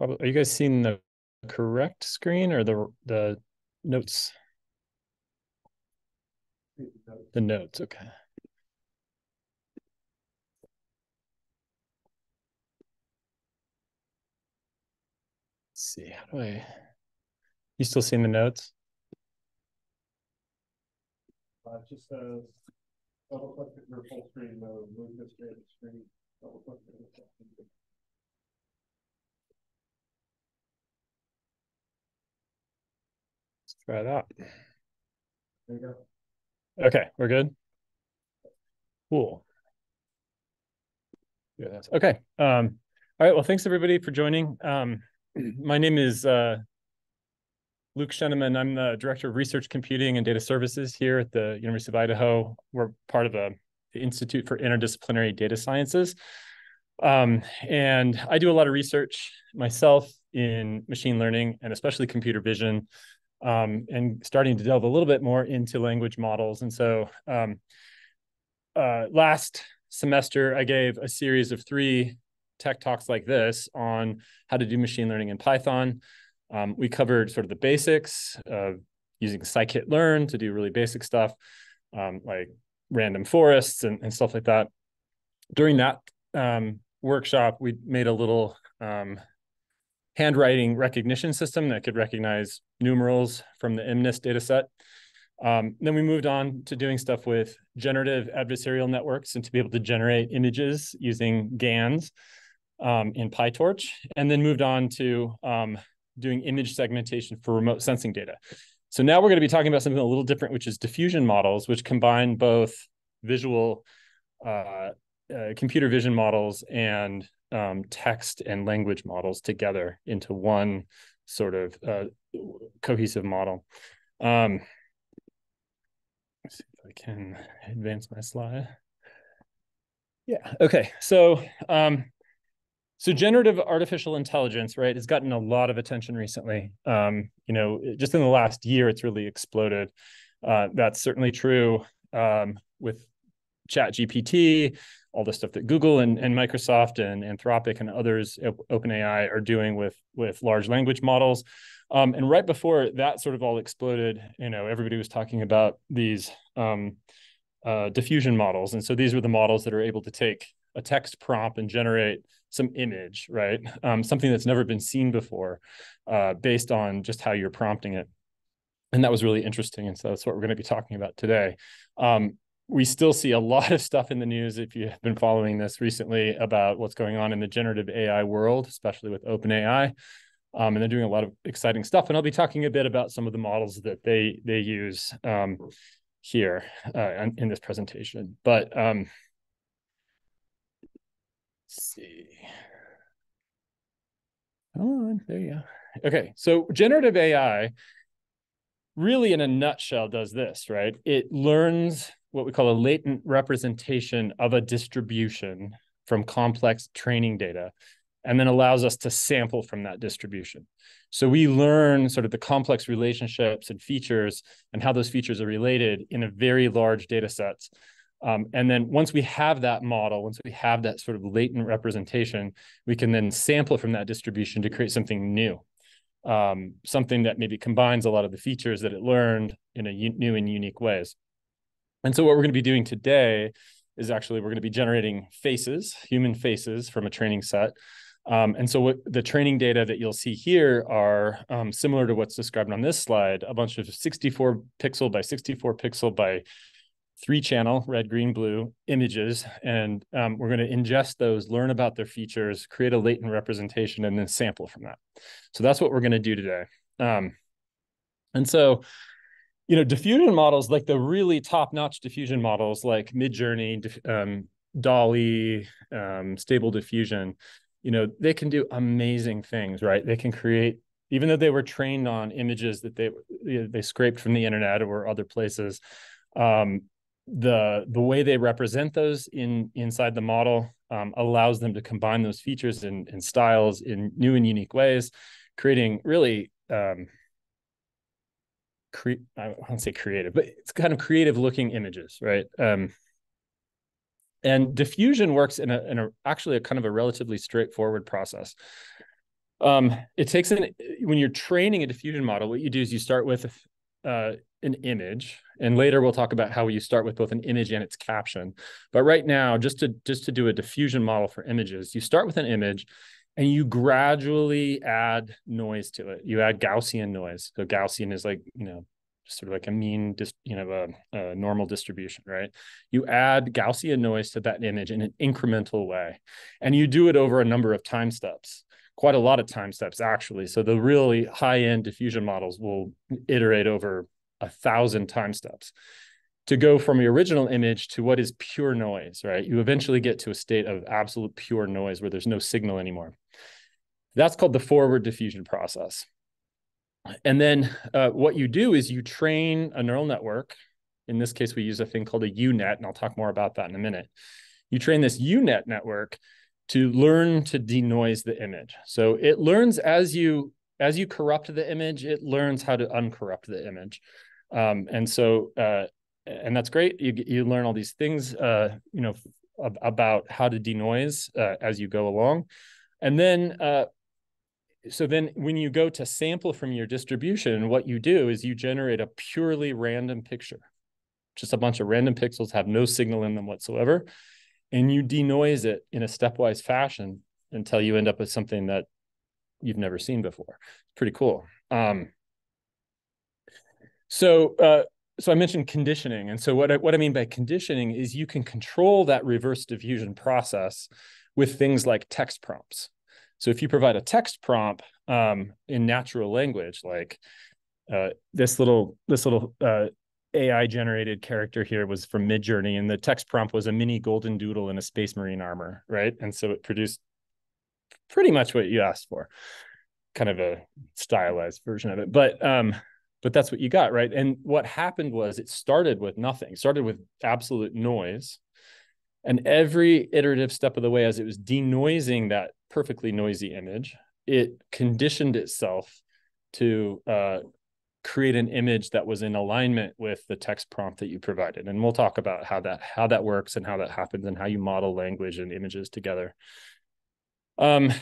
Are you guys seeing the correct screen or the the notes? The notes, okay. Let's see, how do I? You still seeing the notes? Uh, just double click your full screen mode, move this to the screen, double click. Try that. There you go. Okay, we're good. Cool. Yeah, that's okay. Um, all right. Well, thanks everybody for joining. Um, my name is uh, Luke Sheneman. I'm the Director of Research Computing and Data Services here at the University of Idaho. We're part of the Institute for Interdisciplinary Data Sciences. Um, and I do a lot of research myself in machine learning and especially computer vision um, and starting to delve a little bit more into language models. And so um, uh, last semester, I gave a series of three tech talks like this on how to do machine learning in Python. Um, we covered sort of the basics of using scikit-learn to do really basic stuff um, like random forests and, and, stuff like that. During that um, workshop, we made a little um, handwriting recognition system that could recognize numerals from the MNIST dataset. Um, then we moved on to doing stuff with generative adversarial networks and to be able to generate images using GANs um, in PyTorch, and then moved on to um, doing image segmentation for remote sensing data. So now we're going to be talking about something a little different, which is diffusion models, which combine both visual uh, uh, computer vision models and um, text and language models together into one sort of uh, cohesive model. Um, let's see if I can advance my slide. Yeah. Okay. So um, so generative artificial intelligence, right, has gotten a lot of attention recently. Um, you know, just in the last year, it's really exploded. Uh, that's certainly true um, with Chat GPT, all the stuff that Google and, and Microsoft and Anthropic and others, OpenAI, are doing with with large language models. Um, and right before that sort of all exploded, you know, everybody was talking about these um, uh, diffusion models, and so these were the models that are able to take a text prompt and generate some image, right? Um, something that's never been seen before, uh, based on just how you're prompting it. And that was really interesting. And so that's what we're going to be talking about today. Um, we still see a lot of stuff in the news if you have been following this recently about what's going on in the generative AI world, especially with OpenAI. Um, and they're doing a lot of exciting stuff. And I'll be talking a bit about some of the models that they they use um, here uh, in this presentation. But um, see. Come on, there you go. Okay, so generative AI really in a nutshell does this, right? It learns what we call a latent representation of a distribution from complex training data and then allows us to sample from that distribution. So we learn sort of the complex relationships and features and how those features are related in a very large data set. um, and then once we have that model, once we have that sort of latent representation, we can then sample from that distribution to create something new, um, something that maybe combines a lot of the features that it learned in a new and unique ways. And so what we're going to be doing today is actually we're going to be generating faces, human faces from a training set. Um, and so what the training data that you'll see here are um, similar to what's described on this slide, a bunch of 64 pixel by 64 pixel by three channel red green blue images. And um, we're going to ingest those learn about their features create a latent representation and then sample from that. So that's what we're going to do today. Um, and so you know diffusion models like the really top notch diffusion models like midjourney um, DALL-E um, stable diffusion you know they can do amazing things right? They can create even though they were trained on images that they they scraped from the internet or other places um, the the way they represent those in inside the model um, allows them to combine those features and, and, styles in new and unique ways, creating really um, cre- I won't say creative, but it's kind of creative looking images, right? Um, and diffusion works in a in a actually a kind of a relatively straightforward process. Um, it takes an when you're training a diffusion model, what you do is you start with uh, an image, and later we'll talk about how you start with both an image and its caption. But right now, just to just to do a diffusion model for images, you start with an image, and you gradually add noise to it. You add Gaussian noise. So Gaussian is like you know sort of like a mean, you know, a, a, normal distribution, right? You add Gaussian noise to that image in an incremental way, and you do it over a number of time steps quite a lot of time steps actually. So the really high end diffusion models will iterate over a thousand time steps to go from the original image to what is pure noise, right? You eventually get to a state of absolute pure noise where there's no signal anymore. That's called the forward diffusion process. And then uh, what you do is you train a neural network. In this case, we use a thing called a U-net, and I'll talk more about that in a minute. You train this U-net network to learn to denoise the image. So it learns as you as you corrupt the image, it learns how to uncorrupt the image. Um, and so uh, and that's great. You you learn all these things, uh, you know, ab- about how to denoise uh, as you go along, and then. Uh, so then when you go to sample from your distribution, what you do is you generate a purely random picture. Just a bunch of random pixels have no signal in them whatsoever and you denoise it in a stepwise fashion until you end up with something that you've never seen before. It's pretty cool. Um, so, uh, so I mentioned conditioning, and so what I, what I mean by conditioning is you can control that reverse diffusion process with things like text prompts. So if you provide a text prompt um, in natural language, like uh, this little this little uh, AI generated character here was from Midjourney, and the text prompt was a mini golden doodle in a space marine armor, right? And so it produced pretty much what you asked for, kind of a stylized version of it. But um, but that's what you got, right? And what happened was it started with nothing, it started with absolute noise. And every iterative step of the way, as it was denoising that perfectly noisy image, it conditioned itself to uh, create an image that was in alignment with the text prompt that you provided and we'll talk about how that how that works and how that happens and how you model language and images together um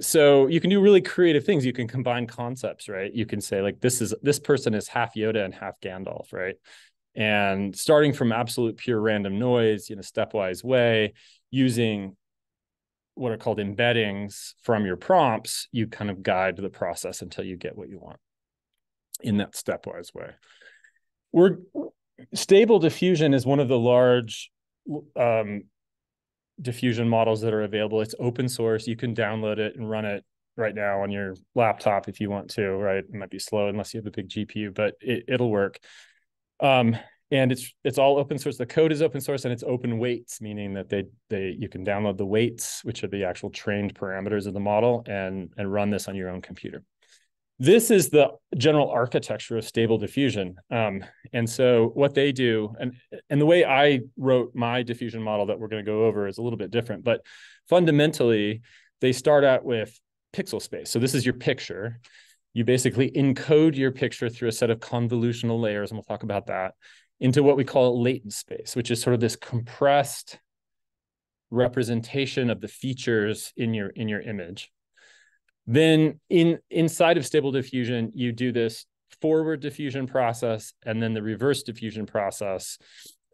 so you can do really creative things. You can combine concepts right? You can say like this is this person is half yoda and half gandalf right? And starting from absolute pure random noise in a stepwise way using what are called embeddings from your prompts you kind of guide the process until you get what you want in that stepwise way. We're stable diffusion is one of the large um, diffusion models that are available. It's open source. You can download it and run it right now on your laptop if you want to, right? It might be slow unless you have a big GPU, but it, will work. Um, and it's it's all open source. The code is open source and it's open weights, meaning that they they you can download the weights, which are the actual trained parameters of the model, and and run this on your own computer this is the general architecture of stable diffusion. Um, and so what they do, and, and the way I wrote my diffusion model that we're going to go over is a little bit different, but fundamentally, they start out with pixel space. So this is your picture. You basically encode your picture through a set of convolutional layers, and we'll talk about that, into what we call latent space, which is sort of this compressed representation of the features in your in your image. Then in inside of stable diffusion, you do this forward diffusion process and then the reverse diffusion process.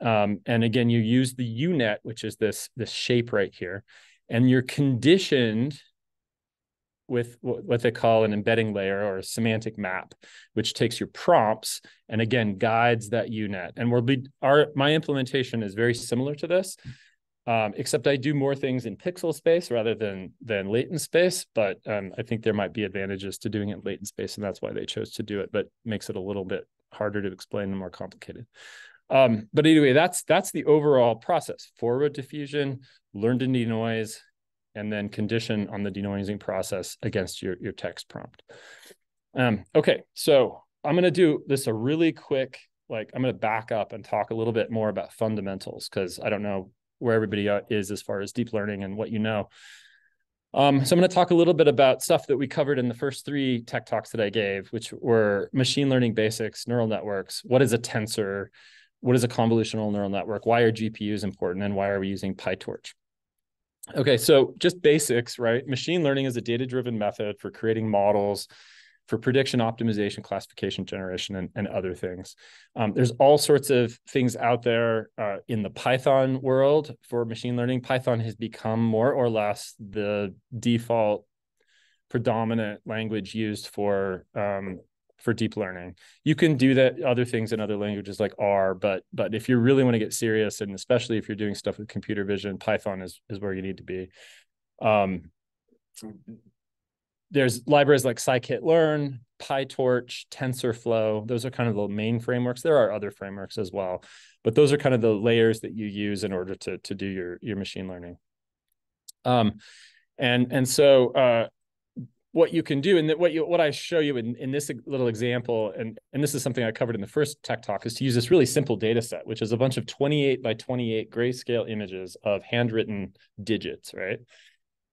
Um, and again, you use the U-net, which is this, this shape right here, and you're conditioned with what they call an embedding layer or a semantic map, which takes your prompts and again guides that U-net. And we'll be our my implementation is very similar to this um, except I do more things in pixel space rather than than latent space. But um, I think there might be advantages to doing it in latent space, and that's why they chose to do it. But makes it a little bit harder to explain and more complicated. Um, but anyway, that's that's the overall process: forward diffusion, learn to denoise, and then condition on the denoising process against your your text prompt. Um, okay, so I'm going to do this a really quick like I'm going to back up and talk a little bit more about fundamentals because I don't know where everybody uh, is as far as deep learning and what you know. Um, so I'm going to talk a little bit about stuff that we covered in the first three tech talks that I gave, which were machine learning basics, neural networks. What is a tensor? What is a convolutional neural network? Why are GPUs important? And why are we using PyTorch? Okay, so just basics, right? Machine learning is a data-driven method for creating models for prediction, optimization, classification, generation, and, and other things. Um, there's all sorts of things out there uh, in the Python world for machine learning. Python has become more or less the default predominant language used for um, for deep learning. You can do that other things in other languages like R, but but if you really want to get serious, and especially if you're doing stuff with computer vision, Python is is where you need to be. Um, there's libraries like scikit-learn, PyTorch, TensorFlow. Those are kind of the main frameworks. There are other frameworks as well, but those are kind of the layers that you use in order to to do your your machine learning. Um, and and so uh, what you can do and what you what I show you in, in this little example, and and this is something I covered in the first tech talk, is to use this really simple data set, which is a bunch of 28 by 28 grayscale images of handwritten digits, right?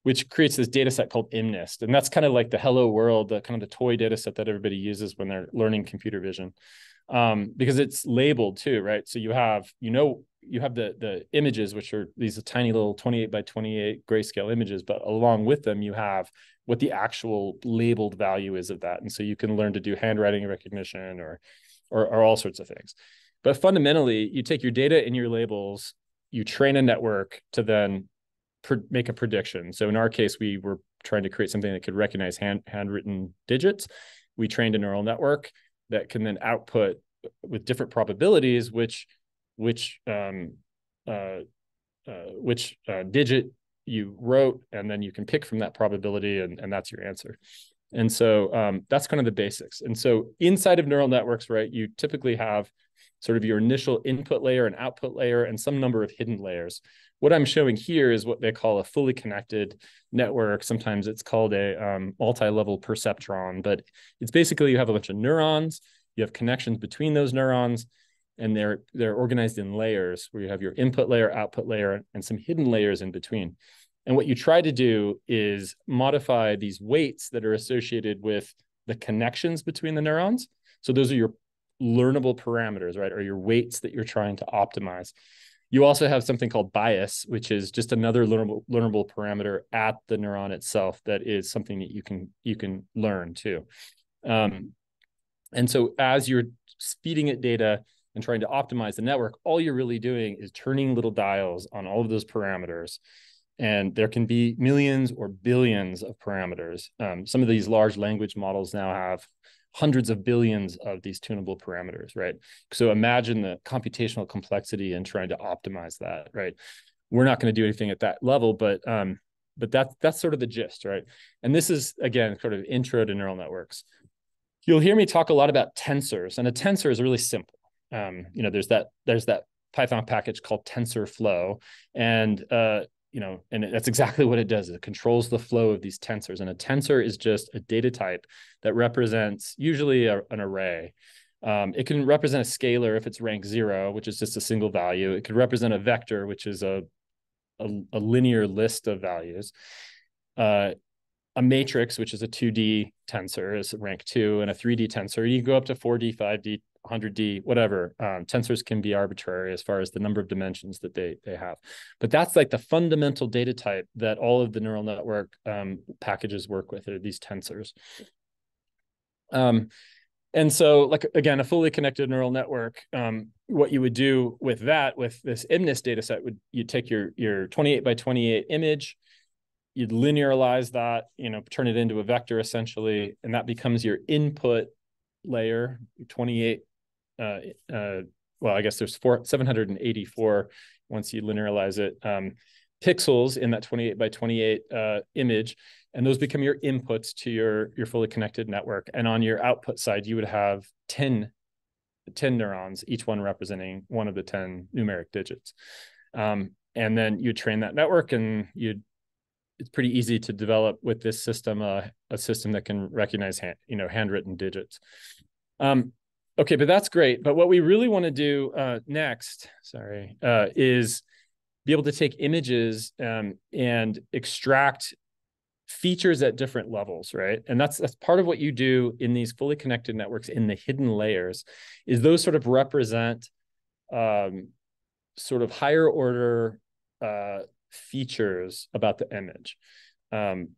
Which creates this data set called MNIST. And that's kind of like the hello world, the kind of the toy data set that everybody uses when they're learning computer vision. Um, because it's labeled too, right? So you have, you know, you have the the images, which are these tiny little 28 by 28 grayscale images, but along with them, you have what the actual labeled value is of that. And so you can learn to do handwriting recognition or, or, or all sorts of things. But fundamentally, you take your data and your labels, you train a network to then make a prediction. So in our case, we were trying to create something that could recognize hand, handwritten digits. We trained a neural network that can then output with different probabilities which which um, uh, uh, which uh, digit you wrote, and then you can pick from that probability, and, and that's your answer. And so um, that's kind of the basics. And so inside of neural networks, right, you typically have sort of your initial input layer and output layer and some number of hidden layers. What I'm showing here is what they call a fully connected network. Sometimes it's called a um, multi-level perceptron, but it's basically you have a bunch of neurons, you have connections between those neurons, and they're they're organized in layers where you have your input layer, output layer, and some hidden layers in between. And what you try to do is modify these weights that are associated with the connections between the neurons. So those are your learnable parameters, right? Or your weights that you're trying to optimize. You also have something called bias, which is just another learnable, learnable parameter at the neuron itself that is something that you can you can learn too. Um, and so as you're feeding it data, and trying to optimize the network, all you're really doing is turning little dials on all of those parameters. And there can be millions or billions of parameters. Um, some of these large language models now have hundreds of billions of these tunable parameters, right? So imagine the computational complexity in trying to optimize that, right? We're not going to do anything at that level, but um, but that's that's sort of the gist, right? And this is again sort of intro to neural networks. You'll hear me talk a lot about tensors, and a tensor is really simple um, you know, there's that there's that Python package called TensorFlow, and uh, you know, and that's exactly what it does. It controls the flow of these tensors, and a tensor is just a data type that represents usually a, an array. Um, it can represent a scalar if it's rank zero, which is just a single value. It could represent a vector, which is a a, a linear list of values. Uh, a matrix, which is a 2D tensor, is rank two, and a 3D tensor. You can go up to 4D, 5D, 100D, whatever. Um, tensors can be arbitrary as far as the number of dimensions that they they have, but that's like the fundamental data type that all of the neural network um, packages work with are these tensors. Um, and so, like again, a fully connected neural network. Um, what you would do with that, with this MNIST data set, would you take your your 28 by 28 image, you'd linearize that, you know, turn it into a vector essentially, and that becomes your input layer, 28 uh, uh, well, I guess there's four, 784 once you linearize it, um, pixels in that 28 by 28 uh, image, and those become your inputs to your your fully connected network. And on your output side, you would have 10, 10 neurons, each one representing one of the 10 numeric digits. Um, and then you train that network, and you it's pretty easy to develop with this system uh, a system that can recognize hand, you know handwritten digits. Um, Okay, but that's great. But what we really want to do uh, next, sorry, uh, is be able to take images um, and extract features at different levels, right? And that's that's part of what you do in these fully connected networks in the hidden layers, is those sort of represent um, sort of higher order uh, features about the image. Um,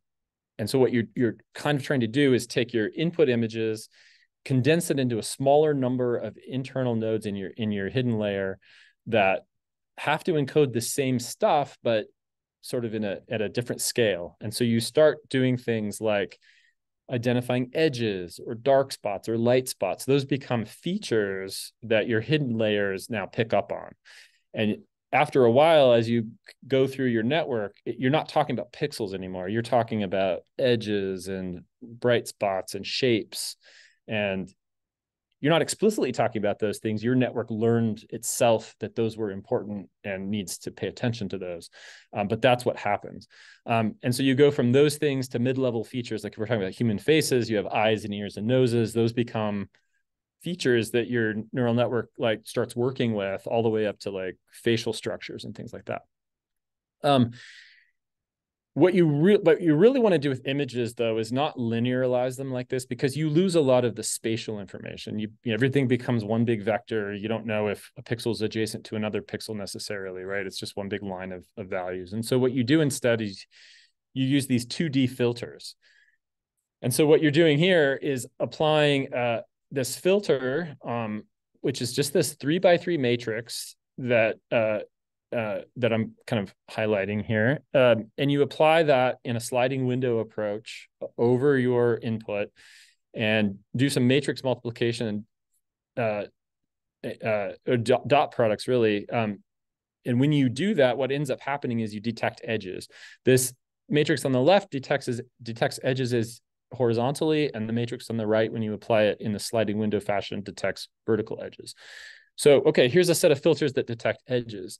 and so what you're you're kind of trying to do is take your input images, condense it into a smaller number of internal nodes in your in your hidden layer that have to encode the same stuff, but sort of in a at a different scale. And so you start doing things like identifying edges or dark spots or light spots. Those become features that your hidden layers now pick up on. And after a while, as you go through your network, you're not talking about pixels anymore. You're talking about edges and bright spots and shapes. And you're not explicitly talking about those things. Your network learned itself that those were important and needs to pay attention to those. Um, but that's what happens. Um, and so you go from those things to mid-level features, like if we're talking about human faces, you have eyes and ears and noses. Those become features that your neural network like starts working with all the way up to like facial structures and things like that. Um, what you really what you really want to do with images though is not linearize them like this because you lose a lot of the spatial information. You, you know, everything becomes one big vector. You don't know if a pixel is adjacent to another pixel necessarily right? It's just one big line of, of values. And so what you do instead is you use these 2d filters. And so what you're doing here is applying uh, this filter um, which is just this three by three matrix that uh, uh, that I'm kind of highlighting here. Um, and you apply that in a sliding window approach over your input and do some matrix multiplication uh, uh, dot, dot products really. Um, and when you do that, what ends up happening is you detect edges. This matrix on the left detects as, detects edges as horizontally, and the matrix on the right, when you apply it in the sliding window fashion, detects vertical edges. So, okay, here's a set of filters that detect edges.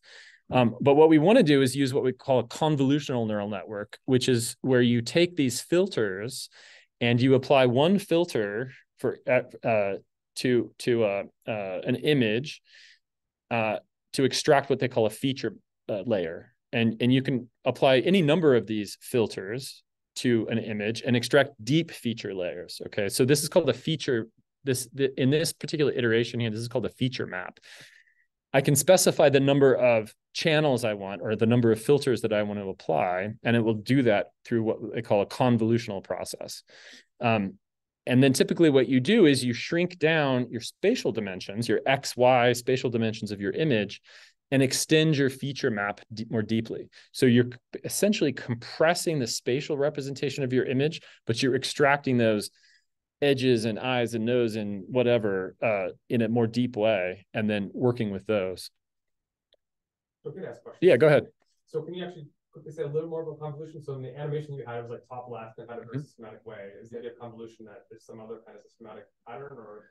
Um, but what we want to do is use what we call a convolutional neural network, which is where you take these filters and you apply one filter for uh, to to uh, uh, an image uh, to extract what they call a feature uh, layer, and and you can apply any number of these filters to an image and extract deep feature layers. Okay, so this is called a feature. This the, in this particular iteration here, this is called a feature map. I can specify the number of channels I want or the number of filters that I want to apply, and it will do that through what they call a convolutional process. Um, and then typically what you do is you shrink down your spatial dimensions, your X, Y spatial dimensions of your image, and extend your feature map more deeply. So you're essentially compressing the spatial representation of your image, but you're extracting those edges and eyes and nose and whatever uh, in a more deep way, and then working with those. So can I ask a question? Yeah, go ahead. So can you actually quickly say a little more about convolution? So in the animation you had, it was like top left and had a very mm-hmm. systematic way. Is the idea of convolution that there's some other kind of systematic pattern, or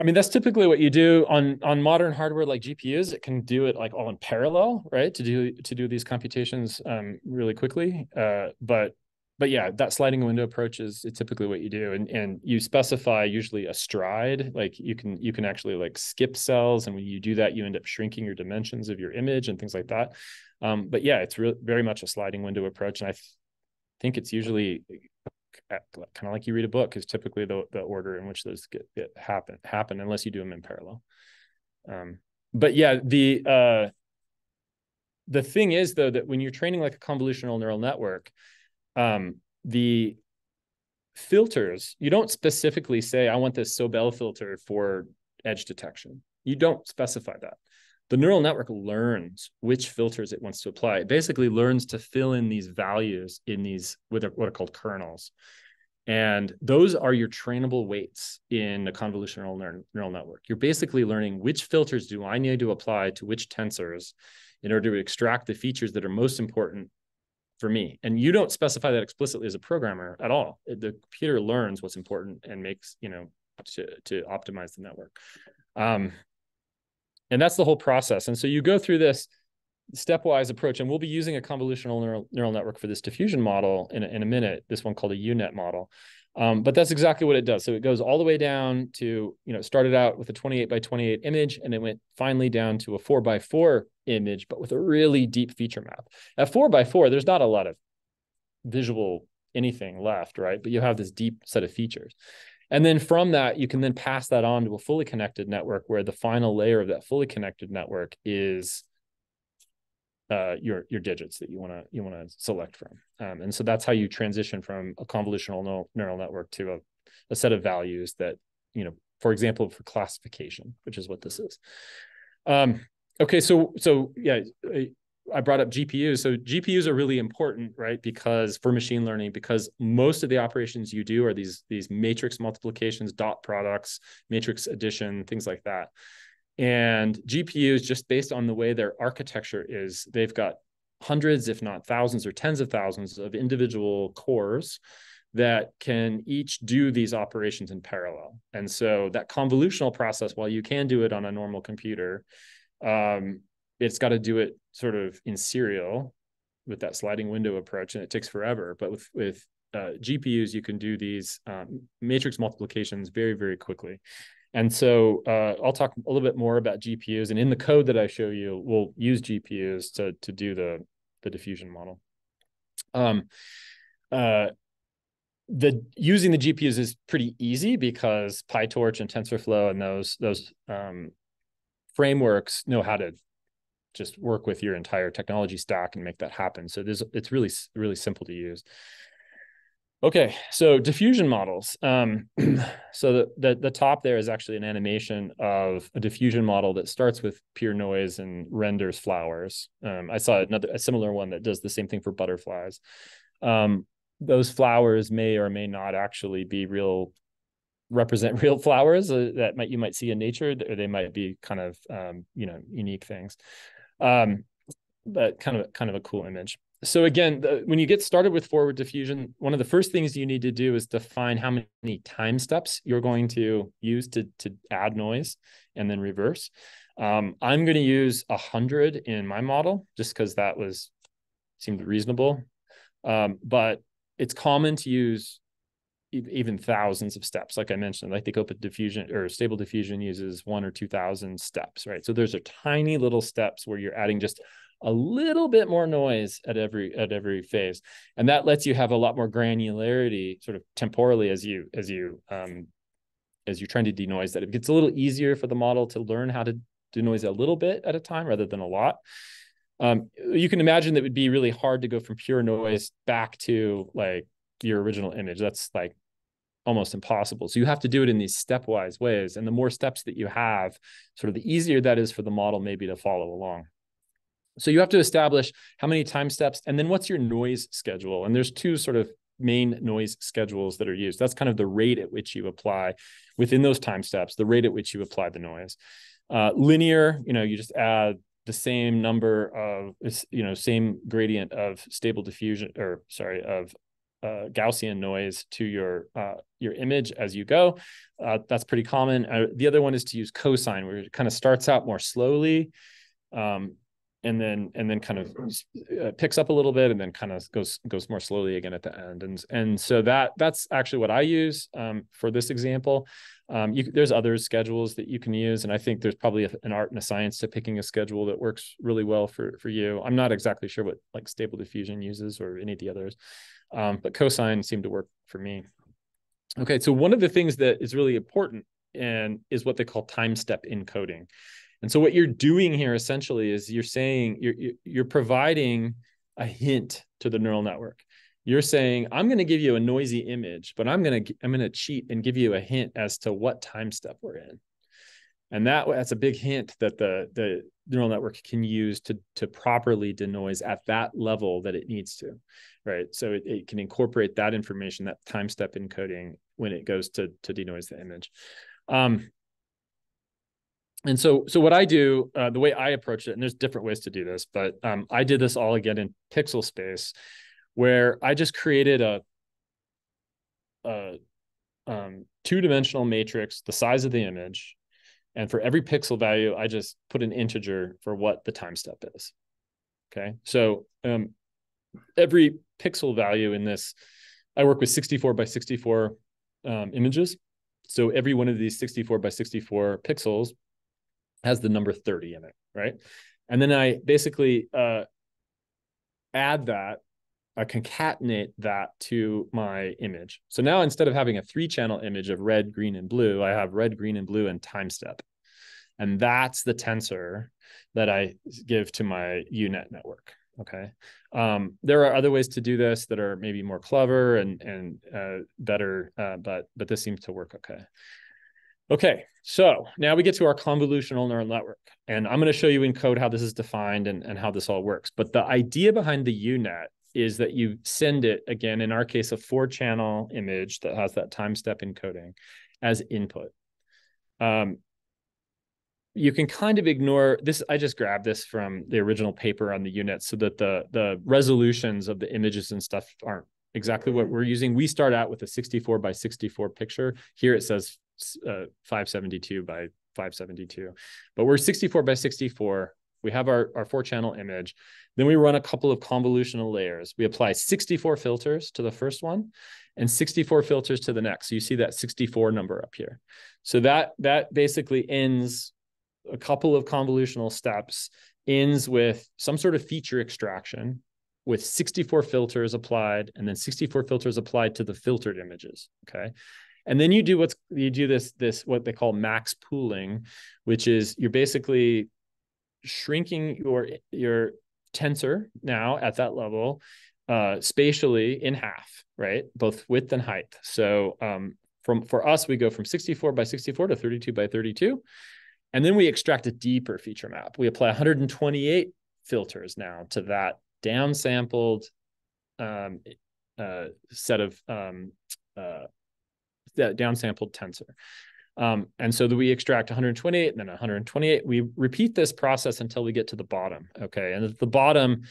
I mean, that's typically what you do on on modern hardware like GPUs. It can do it like all in parallel, right? To do to do these computations um, really quickly. Uh, but but yeah, that sliding window approach is typically what you do, and and you specify usually a stride. Like you can you can actually like skip cells, and when you do that, you end up shrinking your dimensions of your image and things like that. Um, but yeah, it's re- very much a sliding window approach, and I th- think it's usually uh, kind of like you read a book is typically the the order in which those get, get happen happen unless you do them in parallel. Um, but yeah, the uh, the thing is though that when you're training like a convolutional neural network um, the filters, you don't specifically say, I want this Sobel filter for edge detection. You don't specify that. The neural network learns which filters it wants to apply. It basically learns to fill in these values in these are, what are called kernels. And those are your trainable weights in a convolutional neural network. You're basically learning which filters do I need to apply to which tensors in order to extract the features that are most important for me. And you don't specify that explicitly as a programmer at all. The computer learns what's important and makes, you know, to, to optimize the network. Um, and that's the whole process. And so you go through this stepwise approach, and we'll be using a convolutional neural, neural network for this diffusion model in in a minute, this one called a UNet model. Um, but that's exactly what it does. So it goes all the way down to, you know, started out with a 28 by 28 image and it went finally down to a four by four image, but with a really deep feature map. At four by four, there's not a lot of visual anything left, right? But you have this deep set of features. And then from that, you can then pass that on to a fully connected network where the final layer of that fully connected network is uh, your your digits that you want to you want to select from. Um, and so that's how you transition from a convolutional neural network to a, a set of values that you know, for example, for classification, which is what this is. Um, okay, so so yeah, I brought up GPUs. So GPUs are really important, right? Because for machine learning, because most of the operations you do are these these matrix multiplications, dot products, matrix addition, things like that. And GPUs, just based on the way their architecture is, they've got hundreds, if not thousands or tens of thousands of individual cores that can each do these operations in parallel. And so that convolutional process, while you can do it on a normal computer, um, it's got to do it sort of in serial with that sliding window approach, and it takes forever. But with with uh, GPUs, you can do these um, matrix multiplications very very quickly. And so uh, I'll talk a little bit more about GPUs, and in the code that I show you, we'll use GPUs to to do the the diffusion model. Um, uh, the using the GPUs is pretty easy because PyTorch and TensorFlow and those those um, frameworks know how to just work with your entire technology stack and make that happen. So there's it's really really simple to use. Okay, so diffusion models. Um, so the, the, the top there is actually an animation of a diffusion model that starts with pure noise and renders flowers. Um, I saw another a similar one that does the same thing for butterflies. Um, those flowers may or may not actually be real represent real flowers uh, that might you might see in nature or they might be kind of um, you know unique things um, but kind of kind of a cool image so again the, when you get started with forward diffusion one of the first things you need to do is define how many time steps you're going to use to to add noise and then reverse um, i'm going to use a hundred in my model just because that was seemed reasonable um, but it's common to use even thousands of steps. Like I mentioned, I think open diffusion or stable diffusion uses one or 2000 steps, right? So there's a tiny little steps where you're adding just a little bit more noise at every at every phase and that lets you have a lot more granularity sort of temporally as you as you um as you're trying to denoise that it gets a little easier for the model to learn how to denoise a little bit at a time rather than a lot um, you can imagine that would be really hard to go from pure noise back to like your original image. That's like almost impossible. So you have to do it in these stepwise ways. And the more steps that you have, sort of the easier that is for the model maybe to follow along. So you have to establish how many time steps and then what's your noise schedule. And there's two sort of main noise schedules that are used. That's kind of the rate at which you apply within those time steps, the rate at which you apply the noise. Uh, linear, you know, you just add the same number of you know same gradient of stable diffusion or sorry of uh, Gaussian noise to your uh, your image as you go. Uh, that's pretty common. Uh, the other one is to use cosine, where it kind of starts out more slowly, um, and then and then kind of uh, picks up a little bit, and then kind of goes goes more slowly again at the end. And and so that that's actually what I use um, for this example. Um, you, there's other schedules that you can use, and I think there's probably a, an art and a science to picking a schedule that works really well for for you. I'm not exactly sure what like Stable Diffusion uses or any of the others, um, but cosine seemed to work for me. Okay, so one of the things that is really important and is what they call time step encoding. And so what you're doing here essentially is you're saying you're you're providing a hint to the neural network. You're saying i'm going to give you a noisy image but i'm going to i'm going to cheat and give you a hint as to what time step we're in. And that that's a big hint that the the neural network can use to to properly denoise at that level that it needs to right? So it, it can incorporate that information that time step encoding when it goes to to denoise the image. Um and so so what i do uh, the way i approach it and there's different ways to do this but um, i did this all again in pixel space where I just created a, a um, two-dimensional matrix, the size of the image, and for every pixel value, I just put an integer for what the time step is. Okay, so um, every pixel value in this, I work with 64 by 64 um, images. So every one of these 64 by 64 pixels has the number 30 in it, right? And then I basically uh, add that I concatenate that to my image. So now instead of having a three channel image of red, green, and blue, I have red, green, and blue and time step. And that's the tensor that I give to my UNet network. Okay. Um, there are other ways to do this that are maybe more clever and and uh, better, uh, but but this seems to work okay. Okay, so now we get to our convolutional neural network, and I'm going to show you in code how this is defined and, and how this all works. But the idea behind the UNet is that you send it again, in our case, a four channel image that has that time step encoding as input. Um, you can kind of ignore this. I just grabbed this from the original paper on the UNet so that the, the resolutions of the images and stuff aren't exactly what we're using. We start out with a 64 by 64 picture. Here it says uh, 572 by 572, but we're 64 by 64. We have our, our four channel image. Then we run a couple of convolutional layers. We apply 64 filters to the first one and 64 filters to the next. So you see that 64 number up here. So that that basically ends a couple of convolutional steps ends with some sort of feature extraction with 64 filters applied and then 64 filters applied to the filtered images okay and then you do what's you do this this what they call max pooling which is you're basically shrinking your your tensor now at that level uh spatially in half right? Both width and height. So um from for us we go from 64 by 64 to 32 by 32 and then we extract a deeper feature map. We apply 128 filters now to that downsampled um, uh, set of um, uh, that downsampled tensor. Um, and so that we extract 128 and then 128. We repeat this process until we get to the bottom. Okay. And at the bottom,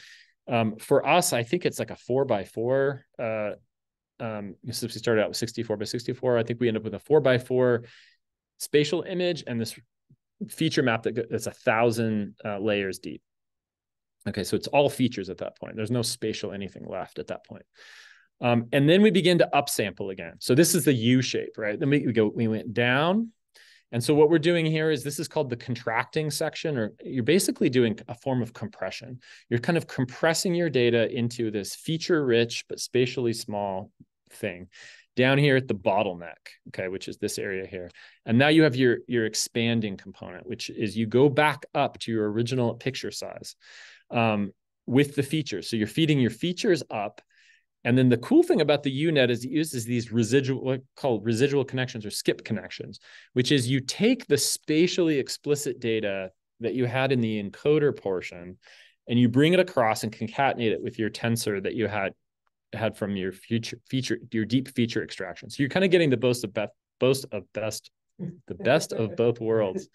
um, for us, I think it's like a four by four. Uh, um, since we started out with 64 by 64, I think we end up with a four by four spatial image and this feature map that that's a thousand uh, layers deep. Okay, so it's all features at that point. There's no spatial anything left at that point. Um, and then we begin to upsample again. So this is the U shape, right? Then we, we go, we went down. And so what we're doing here is this is called the contracting section, or you're basically doing a form of compression. You're kind of compressing your data into this feature rich, but spatially small thing down here at the bottleneck, okay, which is this area here. And now you have your, your expanding component, which is you go back up to your original picture size um, with the features. So you're feeding your features up. And then the cool thing about the UNet is it uses these residual, what called residual connections or skip connections, which is you take the spatially explicit data that you had in the encoder portion and you bring it across and concatenate it with your tensor that you had had from your future feature your deep feature extraction. So you're kind of getting the boast of best boast of best the best of both worlds,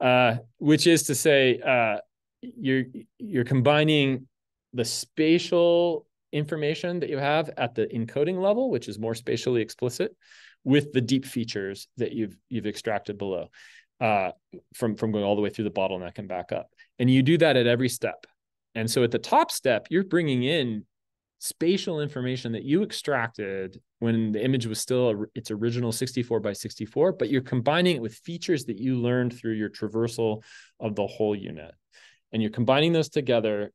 uh, which is to say uh, you're you're combining the spatial information that you have at the encoding level, which is more spatially explicit, with the deep features that you've you've extracted below, uh, from from going all the way through the bottleneck and back up. And you do that at every step. And so at the top step, you're bringing in spatial information that you extracted when the image was still its original 64 by 64, but you're combining it with features that you learned through your traversal of the whole UNet. And you're combining those together.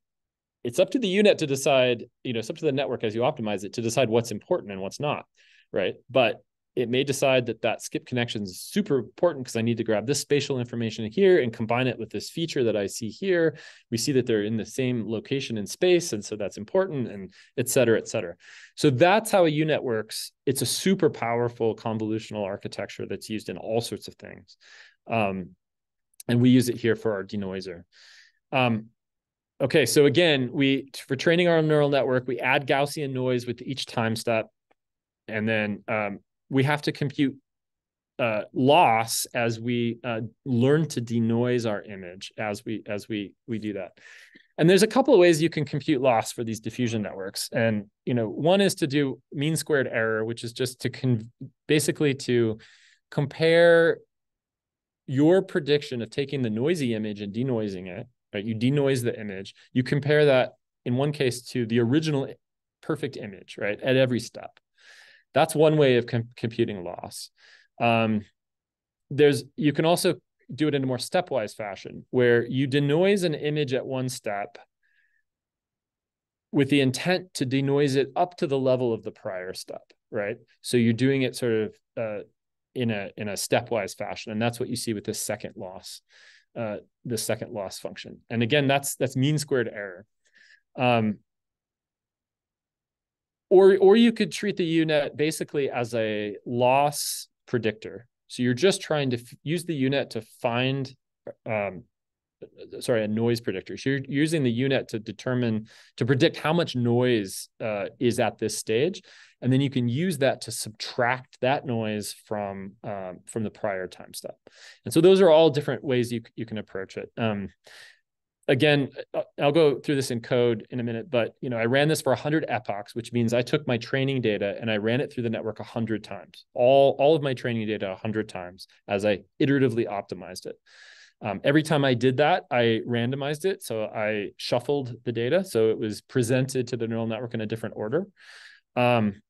It's up to the UNet to decide, you know, it's up to the network as you optimize it to decide what's important and what's not, right? But it may decide that that skip connection is super important because I need to grab this spatial information here and combine it with this feature that I see here. We see that they're in the same location in space, and so that's important, and et cetera, et cetera. So that's how a UNet works. It's a super powerful convolutional architecture that's used in all sorts of things. Um, and we use it here for our denoiser. Um, okay, so again, we for training our neural network, we add Gaussian noise with each time step. And then um, we have to compute uh, loss as we uh, learn to denoise our image as we as we we do that. And there's a couple of ways you can compute loss for these diffusion networks. And you know, one is to do mean squared error, which is just to con- basically to compare your prediction of taking the noisy image and denoising it. Right, you denoise the image. You compare that in one case to the original perfect image, right, at every step. That's one way of com computing loss. Um, there's you can also do it in a more stepwise fashion where you denoise an image at one step with the intent to denoise it up to the level of the prior step, right? So you're doing it sort of uh, in a in a stepwise fashion, and that's what you see with this second loss, uh, the second loss function. And again, that's that's mean squared error. Um, or or you could treat the UNet basically as a loss predictor. So you're just trying to use the UNet to find um, sorry, a noise predictor. So you're using the UNet to determine, to predict how much noise uh, is at this stage. And then you can use that to subtract that noise from um, from the prior time step. And so those are all different ways you, you can approach it. Um, again, uh, I'll go through this in code in a minute, but you know, I ran this for 100 epochs, which means I took my training data and I ran it through the network 100 times. All, all of my training data 100 times as I iteratively optimized it. Um, every time I did that, I randomized it. So I shuffled the data. So it was presented to the neural network in a different order. Um,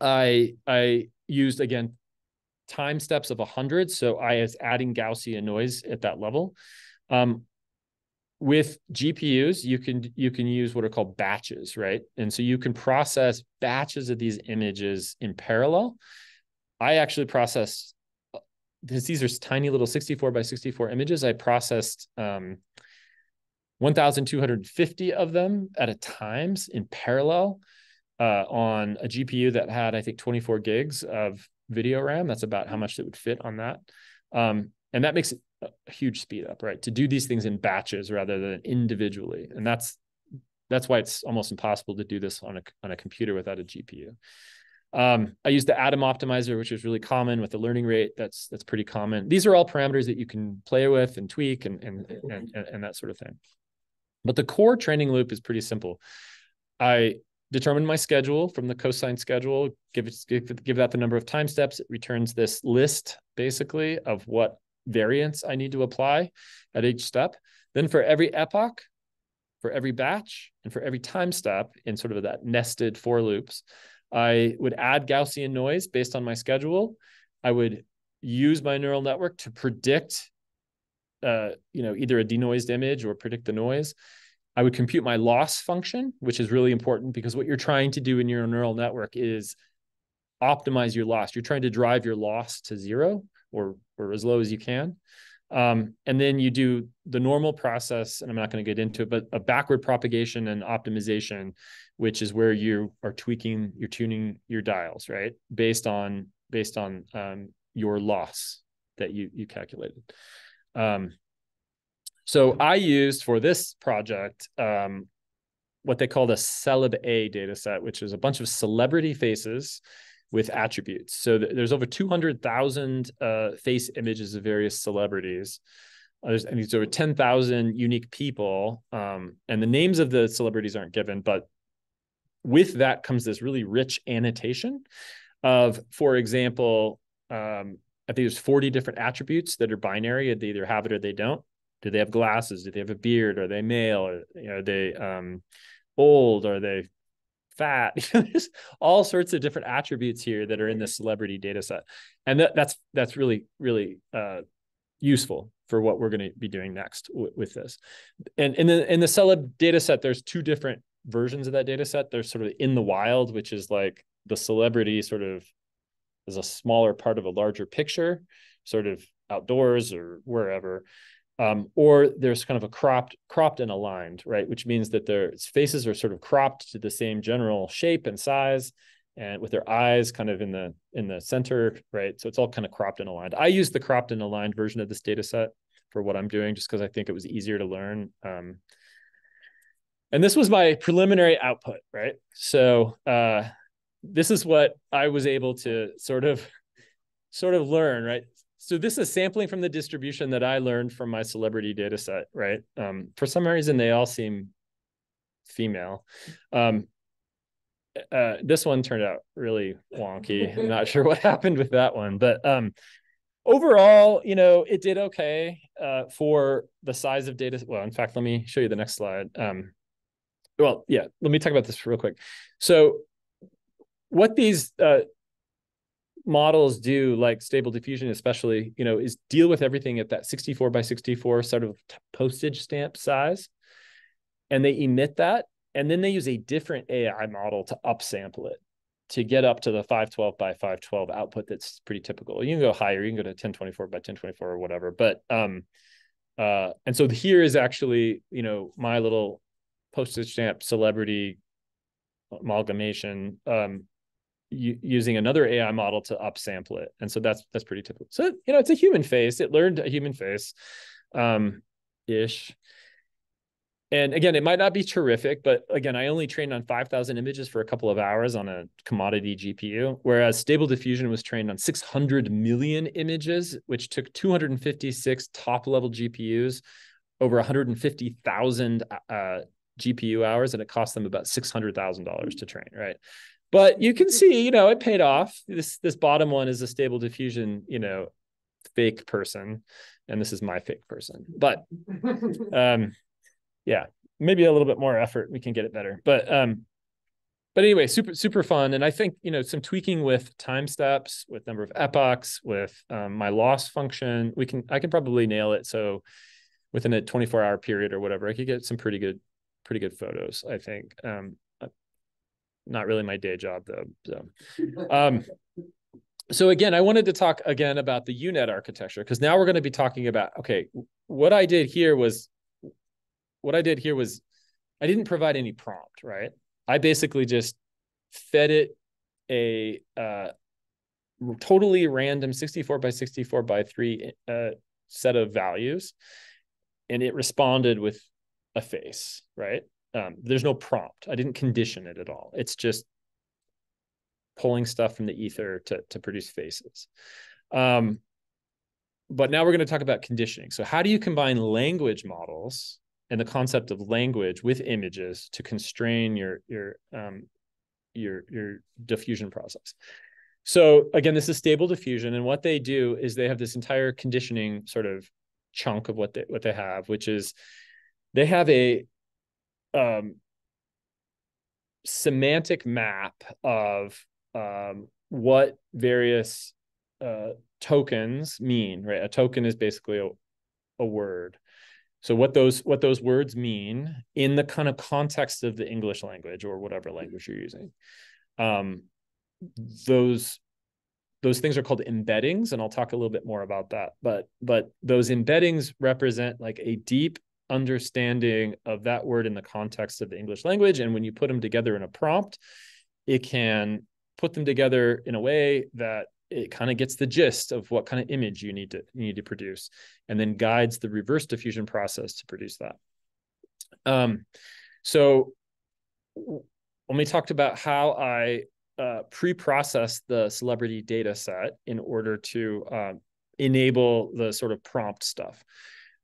I, I used, again, time steps of 100. So I was adding Gaussian noise at that level. Um, with GPUs, you can you can use what are called batches, right? And so you can process batches of these images in parallel. I actually processed because these are tiny little 64 by 64 images, I processed um, 1,250 of them at a times in parallel uh, on a GPU that had, I think, 24 gigs of video RAM. That's about how much it would fit on that. Um, and that makes it a huge speed up, right? To do these things in batches rather than individually. And that's that's why it's almost impossible to do this on a on a computer without a GPU. Um, I use the Adam optimizer, which is really common with the learning rate. That's that's pretty common. These are all parameters that you can play with and tweak and and and, and, that sort of thing. But the core training loop is pretty simple. I determine my schedule from the cosine schedule, give it give, give that the number of time steps. It returns this list basically of what variance I need to apply at each step. Then for every epoch, for every batch, and for every time step in sort of that nested for loops, I would add Gaussian noise based on my schedule. I would use my neural network to predict, uh, you know, either a denoised image or predict the noise. I would compute my loss function, which is really important because what you're trying to do in your neural network is optimize your loss. You're trying to drive your loss to zero or or as low as you can. Um, and then you do the normal process, and I'm not going to get into it, but a backward propagation and optimization, which is where you are tweaking, you're tuning your dials, right, based on based on um, your loss that you you calculated. Um, so I used for this project um, what they called a celeb A data set, which is a bunch of celebrity faces with attributes. So th- there's over 200,000 uh, face images of various celebrities. Uh, there's, there's over 10,000 unique people. Um, and the names of the celebrities aren't given, but with that comes this really rich annotation of, for example, um, I think there's 40 different attributes that are binary. They either have it or they don't. Do they have glasses? Do they have a beard? Are they male? Are, you know, are they um, old? Are they fat. There's all sorts of different attributes here that are in the celebrity data set. And that, that's that's really, really uh, useful for what we're going to be doing next w- with this. And in the in the celeb data set, there's two different versions of that data set. There's sort of in the wild, which is like the celebrity sort of is a smaller part of a larger picture, sort of outdoors or wherever um, or there's kind of a cropped cropped and aligned right? Which means that their faces are sort of cropped to the same general shape and size and with their eyes kind of in the in the center right? So it's all kind of cropped and aligned. I use the cropped and aligned version of this data set for what i'm doing just because i think it was easier to learn um, and this was my preliminary output right? So uh, this is what i was able to sort of sort of learn right so this is sampling from the distribution that I learned from my celebrity data set, right? Um, for some reason, they all seem female. Um, uh, this one turned out really wonky. I'm not sure what happened with that one, but um, overall, you know, it did okay uh, for the size of data. Well, in fact, let me show you the next slide. Um, well, yeah, let me talk about this real quick. So what these uh, models do like stable diffusion especially you know is deal with everything at that 64 by 64 sort of postage stamp size and they emit that and then they use a different ai model to upsample it to get up to the 512 by 512 output that's pretty typical. You can go higher, you can go to 1024 by 1024 or whatever. But um uh and so here is actually, you know, my little postage stamp celebrity amalgamation um using another AI model to upsample it. And so that's that's pretty typical. So you know, it's a human face. It learned a human face um ish and again, it might not be terrific, but again, I only trained on 5,000 images for a couple of hours on a commodity GPU, whereas Stable Diffusion was trained on 600 million images, which took 256 top level GPUs over 150,000 uh, GPU hours, and it cost them about $600,000 to train, right? But you can see, you know, it paid off. This this bottom one is a Stable Diffusion, you know, fake person, and this is my fake person. But um, yeah, maybe a little bit more effort, we can get it better. But um, but anyway, super super fun, and I think you know some tweaking with time steps, with number of epochs, with um, my loss function, we can I can probably nail it. So within a 24 hour period or whatever, I could get some pretty good pretty good photos. I think. Um, not really my day job though. So, um, so again, I wanted to talk again about the UNet architecture because now we're going to be talking about okay, what I did here was what I did here was I didn't provide any prompt, right? I basically just fed it a uh, totally random 64 by 64 by 3 uh, set of values and it responded with a face, right? Um, there's no prompt. I didn't condition it at all. It's just pulling stuff from the ether to, to produce faces. Um, but now we're going to talk about conditioning. So how do you combine language models and the concept of language with images to constrain your your um, your your diffusion process. So again, this is stable diffusion, and what they do is they have this entire conditioning sort of chunk of what they what they have, which is they have a um, semantic map of um, what various uh, tokens mean. Right, a token is basically a, a word so what those what those words mean in the kind of context of the english language or whatever language you're using um, those those things are called embeddings and i'll talk a little bit more about that but but those embeddings represent like a deep understanding of that word in the context of the english language and when you put them together in a prompt it can put them together in a way that it kind of gets the gist of what kind of image you need to you need to produce and then guides the reverse diffusion process to produce that. Um, so when we talked about how i uh, pre-process the celebrity data set in order to uh, enable the sort of prompt stuff.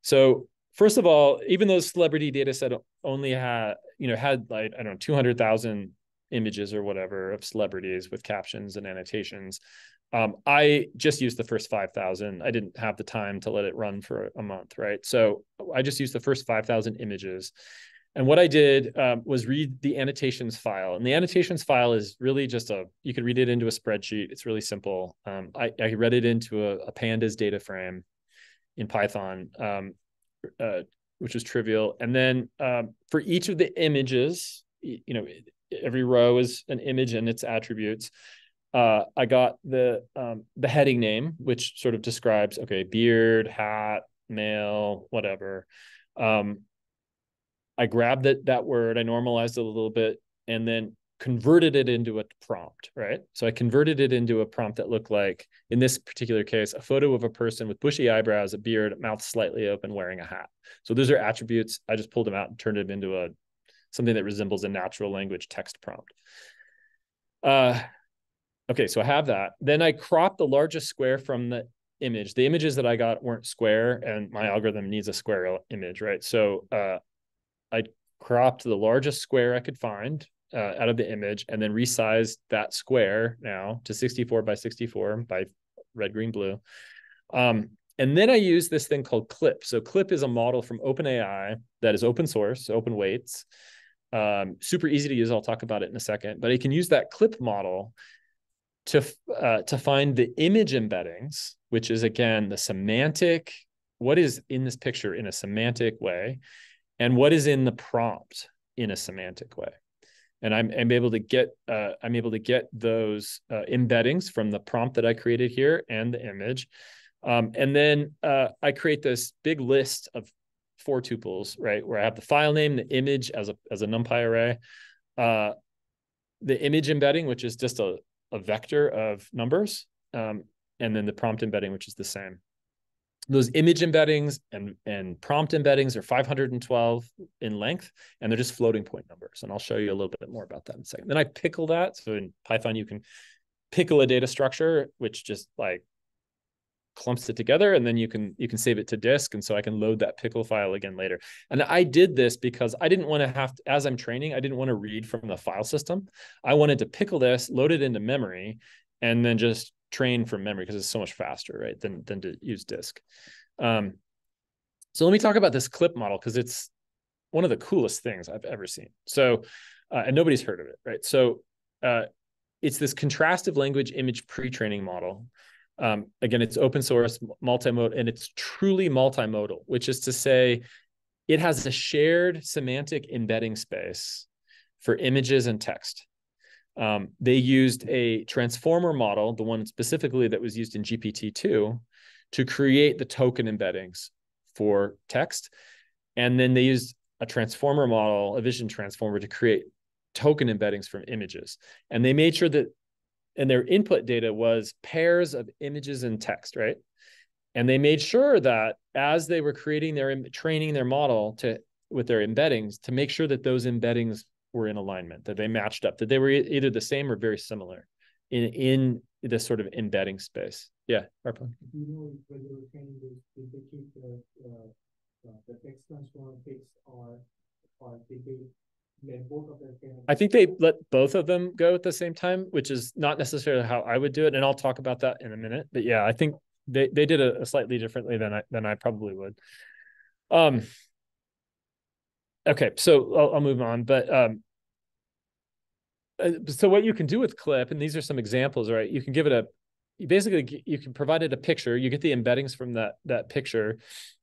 So first of all even though the celebrity data set only had you know had like i don't know 200000 images or whatever of celebrities with captions and annotations um, I just used the first 5,000. I didn't have the time to let it run for a month, right? So I just used the first 5,000 images. And what I did um, was read the annotations file. And the annotations file is really just a, you could read it into a spreadsheet. It's really simple. Um, I, I, read it into a, a, pandas data frame in Python, um, uh, which was trivial. And then um, for each of the images, you know, every row is an image and its attributes uh, I got the um, the heading name, which sort of describes okay, beard, hat, male, whatever. Um, I grabbed that that word, I normalized it a little bit, and then converted it into a prompt, right? So I converted it into a prompt that looked like, in this particular case, a photo of a person with bushy eyebrows, a beard, mouth slightly open, wearing a hat. So those are attributes. I just pulled them out and turned them into a something that resembles a natural language text prompt. Uh, Okay, so I have that. Then I crop the largest square from the image. The images that I got weren't square, and my algorithm needs a square image, right? So uh, I cropped the largest square I could find uh, out of the image, and then resize that square now to 64 by 64 by red, green, blue. Um, and then I use this thing called Clip. So Clip is a model from OpenAI that is open source, open weights, um, super easy to use. I'll talk about it in a second, but it can use that Clip model to uh, to find the image embeddings, which is again the semantic, what is in this picture in a semantic way, and what is in the prompt in a semantic way. And I'm, I'm able to get uh, I'm able to get those uh, embeddings from the prompt that I created here and the image. Um, and then uh, I create this big list of four tuples, right? Where I have the file name, the image as a as a NumPy array, uh, the image embedding, which is just a, a vector of numbers, um, and then the prompt embedding, which is the same. Those image embeddings and, and prompt embeddings are 512 in length, and they're just floating point numbers. And I'll show you a little bit more about that in a second. Then I pickle that. So in Python, you can pickle a data structure, which just like clumps it together and then you can you can save it to disk and so i can load that pickle file again later and i did this because i didn't want to have to, as i'm training i didn't want to read from the file system i wanted to pickle this load it into memory and then just train from memory because it's so much faster right than than to use disk. Um, so let me talk about this clip model because it's one of the coolest things i've ever seen. So uh, and nobody's heard of it right? So uh, it's this contrastive language image pre-training model. Um, again, it's open source, multimodal, and it's truly multimodal, which is to say, it has a shared semantic embedding space for images and text. Um, they used a transformer model, the one specifically that was used in GPT-2, to create the token embeddings for text. And then they used a transformer model, a vision transformer, to create token embeddings from images. And they made sure that and their input data was pairs of images and text, right? And they made sure that as they were creating their training their model to with their embeddings to make sure that those embeddings were in alignment, that they matched up, that they were either the same or very similar in in this sort of embedding space. Yeah, Arpan. You know, when you were training they keep the uh, the text transform fixed or or did they I think they let both of them go at the same time, which is not necessarily how I would do it. And I'll talk about that in a minute. But yeah, I think they, they did it slightly differently than I than I probably would. Um okay, so I'll, I'll move on. But um uh, so what you can do with clip, and these are some examples, right? You can give it a you basically you can provide it a picture, you get the embeddings from that that picture,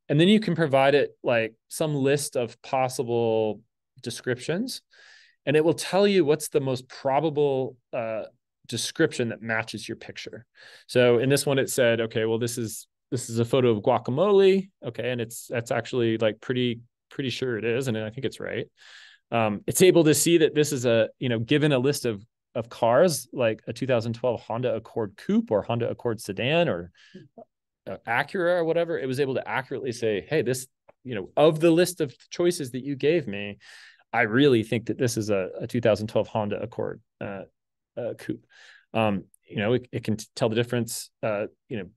and then you can provide it like some list of possible descriptions and it will tell you what's the most probable uh, description that matches your picture. So in this one, it said, okay, well, this is this is a photo of guacamole. Okay, and it's that's actually like pretty pretty sure it is, and I think it's right. Um, it's able to see that this is a you know given a list of of cars like a 2012 Honda Accord Coupe or Honda Accord sedan or uh, Acura or whatever. It was able to accurately say, hey, this you know of the list of choices that you gave me I really think that this is a, a 2012 Honda Accord uh, uh, coupe. Um, you know, it, it can tell the difference. Uh, you know,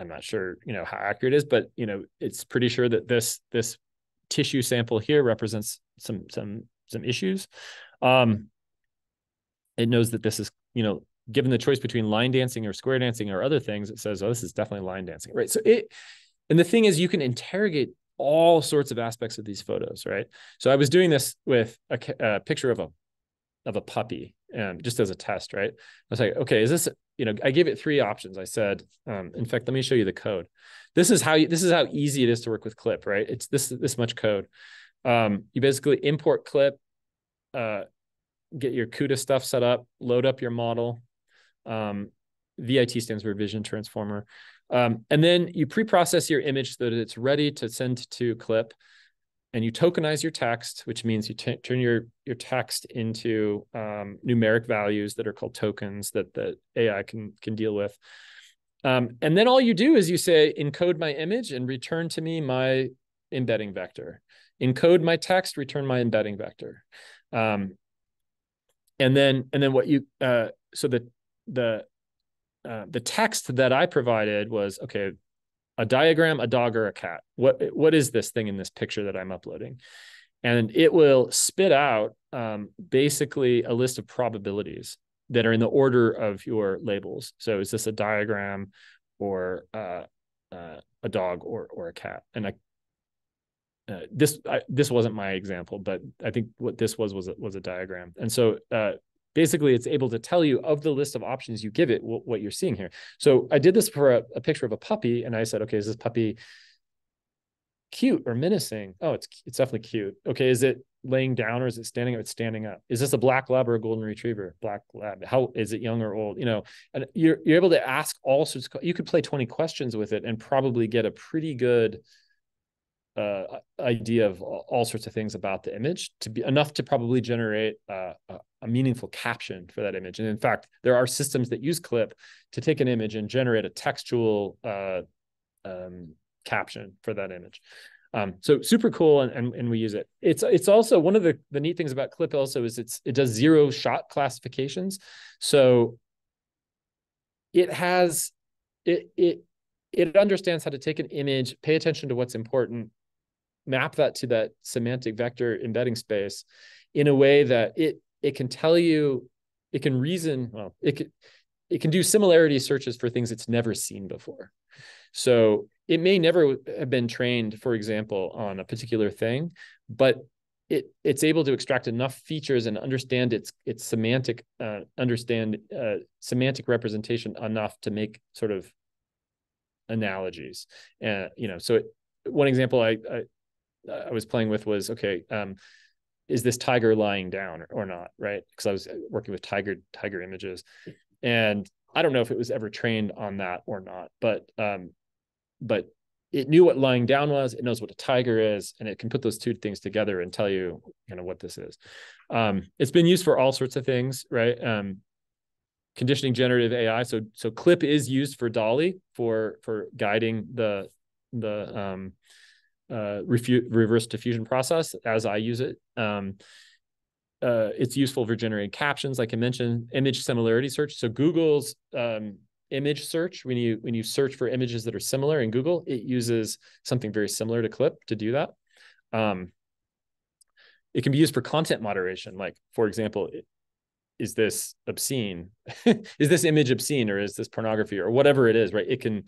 I'm not sure, you know, how accurate it is, but you know, it's pretty sure that this this tissue sample here represents some some some issues. Um, it knows that this is, you know, given the choice between line dancing or square dancing or other things, it says, oh, this is definitely line dancing, right? So it, and the thing is, you can interrogate all sorts of aspects of these photos, right? So I was doing this with a, a picture of a of a puppy, and just as a test, right? I was like, okay, is this you know? I gave it three options. I said, um, in fact, let me show you the code. This is how you, this is how easy it is to work with Clip, right? It's this this much code. Um, you basically import Clip, uh, get your CUDA stuff set up, load up your model. Um, VIT stands for Vision Transformer. Um, and then you pre-process your image so that it's ready to send to clip and you tokenize your text, which means you turn your, your text into um, numeric values that are called tokens that the AI can, can deal with. Um, and then all you do is you say, encode my image and return to me my embedding vector. Encode my text, return my embedding vector. Um, and then, and then what you, uh, so the, the uh, the text that I provided was okay, a diagram, a dog, or a cat. What what is this thing in this picture that I'm uploading? And it will spit out um, basically a list of probabilities that are in the order of your labels. So is this a diagram or uh, uh, a dog or or a cat? And I uh, this I, this wasn't my example, but I think what this was was a, was a diagram. And so uh, basically it's able to tell you of the list of options you give it what you're seeing here. So I did this for a, a, picture of a puppy and I said, okay, is this puppy cute or menacing? Oh, it's it's definitely cute. Okay, is it laying down or is it standing up? It's standing up. Is this a black lab or a golden retriever? Black lab. How is it young or old? You know, and you're you're able to ask all sorts of you could play 20 questions with it and probably get a pretty good uh, idea of all, sorts of things about the image to be enough to probably generate uh, a, a, meaningful caption for that image. And in fact, there are systems that use Clip to take an image and generate a textual uh, um, caption for that image. Um, so super cool, and, and and we use it. It's it's also one of the the neat things about Clip also is it's it does zero shot classifications. So it has it it it understands how to take an image, pay attention to what's important, map that to that semantic vector embedding space in a way that it it can tell you it can reason well it can it can do similarity searches for things it's never seen before. So it may never have been trained for example on a particular thing but it it's able to extract enough features and understand its its semantic uh, understand uh, semantic representation enough to make sort of analogies. And uh, you know so it, one example I, I I was playing with was okay, um, is this tiger lying down or, or not? Right. Because I was working with tiger tiger images. And I don't know if it was ever trained on that or not, but um, but it knew what lying down was, it knows what a tiger is, and it can put those two things together and tell you, you know, what this is. Um, it's been used for all sorts of things, right? Um, conditioning generative AI. So so Clip is used for DALL-E for for guiding the the um, uh, refute, reverse diffusion process as I use it. Um, uh, it's useful for generating captions, like I mentioned, image similarity search. So Google's um, image search, when you when you search for images that are similar in Google, it uses something very similar to Clip to do that. Um, it can be used for content moderation, like for example, is this obscene? is this image obscene, or is this pornography, or whatever it is? Right? It can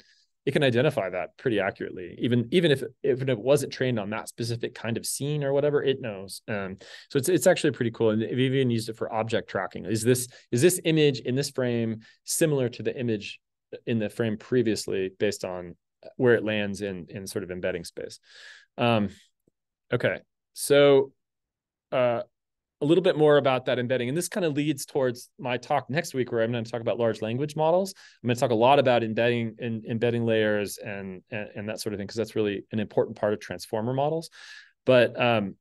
it can identify that pretty accurately even even if if it wasn't trained on that specific kind of scene or whatever it knows. Um, so it's it's actually pretty cool and we've even used it for object tracking. Is this is this image in this frame similar to the image in the frame previously based on where it lands in in sort of embedding space? Um, okay so uh, a little bit more about that embedding. And this kind of leads towards my talk next week, where I'm going to talk about large language models. I'm going to talk a lot about embedding and embedding layers and, and, and that sort of thing, because that's really an important part of transformer models. But um,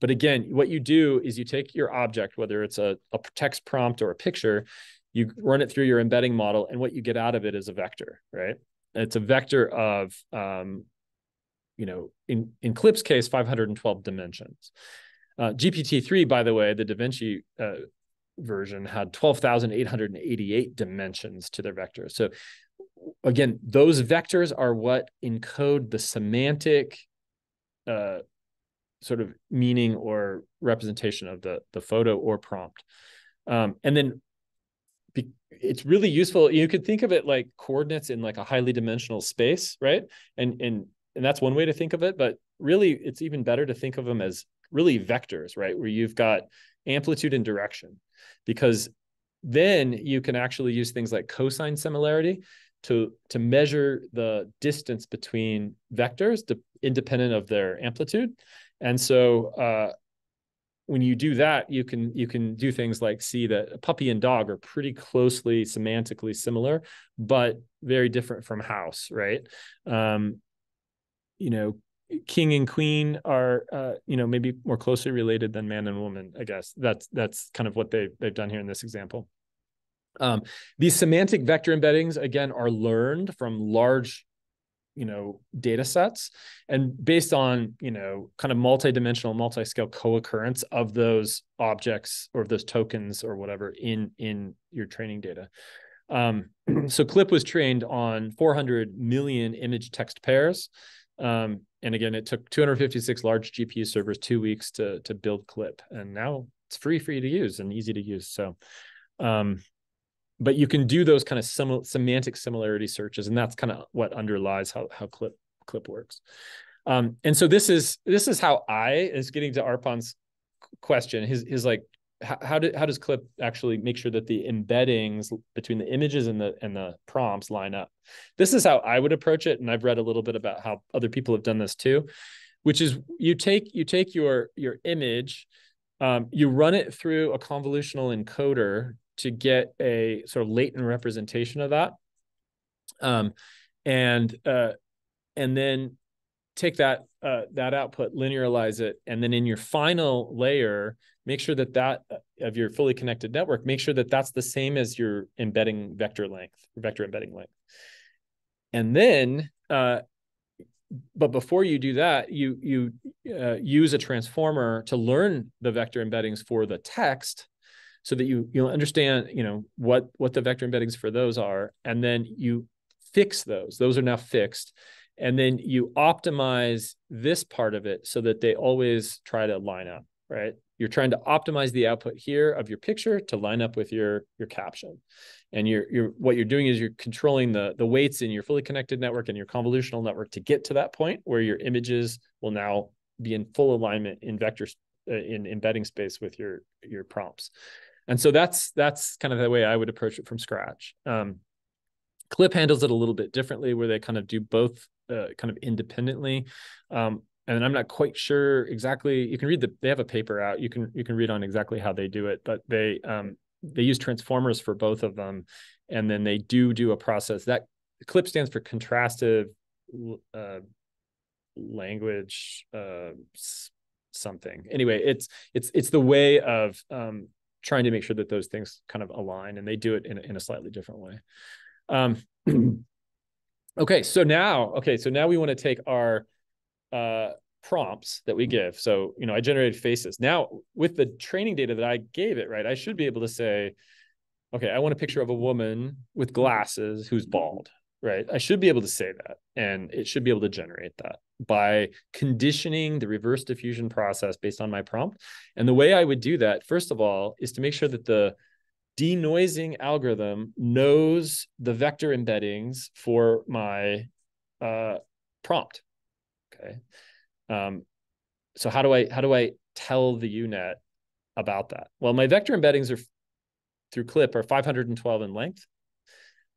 but again, what you do is you take your object, whether it's a, a text prompt or a picture, you run it through your embedding model, and what you get out of it is a vector, right? It's a vector of um, you know, in in Clip's case, 512 dimensions. Uh, GPT-3, by the way, the DaVinci uh, version had 12,888 dimensions to their vectors. So again, those vectors are what encode the semantic uh, sort of meaning or representation of the, the photo or prompt. Um, and then be, it's really useful. You could think of it like coordinates in like a highly dimensional space, right? And and and that's one way to think of it. But really, it's even better to think of them as really vectors, right? Where you've got amplitude and direction, because then you can actually use things like cosine similarity to to measure the distance between vectors to, independent of their amplitude. And so uh, when you do that, you can you can do things like see that puppy and dog are pretty closely semantically similar, but very different from house, right? Um, you know, king and queen are uh, you know maybe more closely related than man and woman i guess. That's that's kind of what they they've done here in this example. Um, these semantic vector embeddings again are learned from large you know data sets and based on you know kind of multi-dimensional multi-scale co-occurrence of those objects or those tokens or whatever in in your training data. Um, so clip was trained on 400 million image text pairs um, and again, it took 256 large GPU servers two weeks to to build Clip, and now it's free for you to use and easy to use. So, um, but you can do those kind of sim- semantic similarity searches, and that's kind of what underlies how how Clip Clip works. Um, and so this is this is how I is getting to Arpan's question. His his like how, do, how does clip actually make sure that the embeddings between the images and the and the prompts line up? This is how i would approach it and i've read a little bit about how other people have done this too which is you take you take your your image, um, you run it through a convolutional encoder to get a sort of latent representation of that, um, and uh, and then take that uh, that output, linearize it, and then in your final layer, make sure that that uh, of your fully connected network, make sure that that's the same as your embedding vector length, vector embedding length. And then, uh, but before you do that, you you uh, use a transformer to learn the vector embeddings for the text, so that you you'll understand you know what what the vector embeddings for those are, and then you fix those. Those are now fixed and then you optimize this part of it so that they always try to line up right you're trying to optimize the output here of your picture to line up with your your caption. And you're you're what you're doing is you're controlling the the weights in your fully connected network and your convolutional network to get to that point where your images will now be in full alignment in vector uh, in embedding space with your your prompts. And so that's that's kind of the way i would approach it from scratch. Um, clip handles it a little bit differently where they kind of do both uh, kind of independently. Um, and I'm not quite sure exactly. You can read the. They have a paper out. You can you can read on exactly how they do it, but they um, they use transformers for both of them, and then they do do a process that CLIP stands for contrastive uh, language uh, something. Anyway, it's it's it's the way of um, trying to make sure that those things kind of align, and they do it in in a slightly different way. Um, okay, so now, okay, so now we want to take our uh, prompts that we give. So, you know, I generated faces. Now, with the training data that I gave it, right, I should be able to say, okay, I want a picture of a woman with glasses who's bald, right? I should be able to say that, and it should be able to generate that by conditioning the reverse diffusion process based on my prompt. And the way I would do that, first of all, is to make sure that the denoising algorithm knows the vector embeddings for my uh, prompt. Okay. Um, so how do I how do I tell the UNet about that? Well, my vector embeddings are through clip are 512 in length.